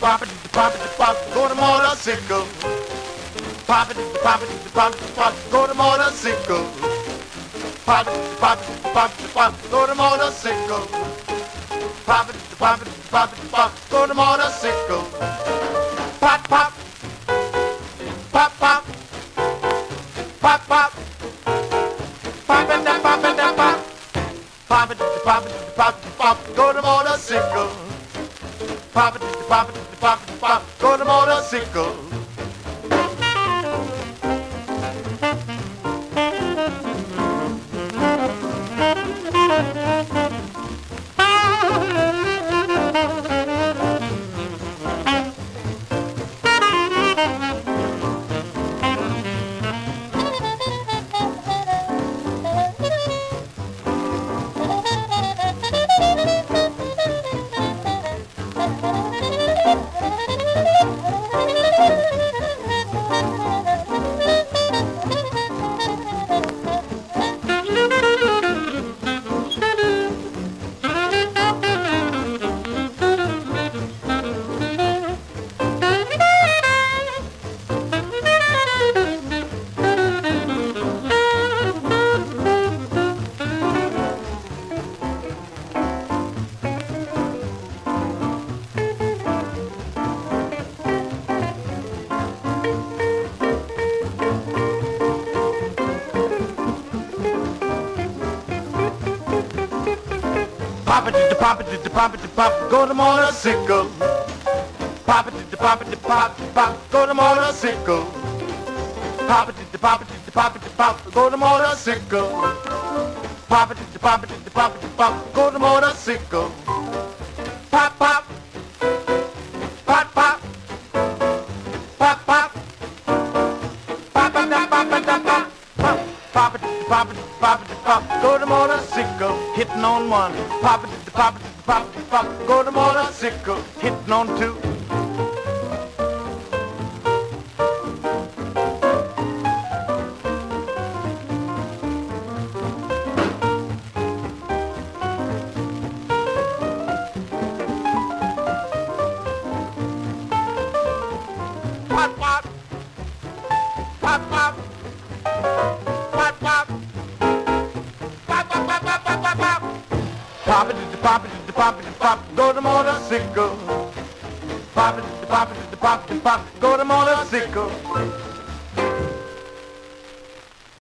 pop it, pop it, pop, go to motorcycle. Pop it, pop it, pop it, pop, go to motorcycle. Pop it, pop it, pop it, pop, go to motorcycle. Pop it, pop it, pop it, pop, go to motorcycle. Pop, pop, pop, pop, pop, pop. Pop it, pop it, pop. Pop it, pop it, pop it, pop, go to motorcycle. Pop it, pop it, pop pop, go to motorcycle. Pop it, pop it, pop it, pop, go to motorcycle. Pop it, pop it, pop, pop, go to motorcycle. Pop it, pop it, pop it, pop, go to motorcycle. Pop it, pop it, pop it, pop, go to motorcycle. Pop it, pop go to motorcycle, hitting on one. Pop it, pop it, pop pop, go to motorcycle, hitting on two. Pop it, pop it, pop it, pop, go to motorcycle. Pop it, pop it, pop it, pop, go to motorcycle.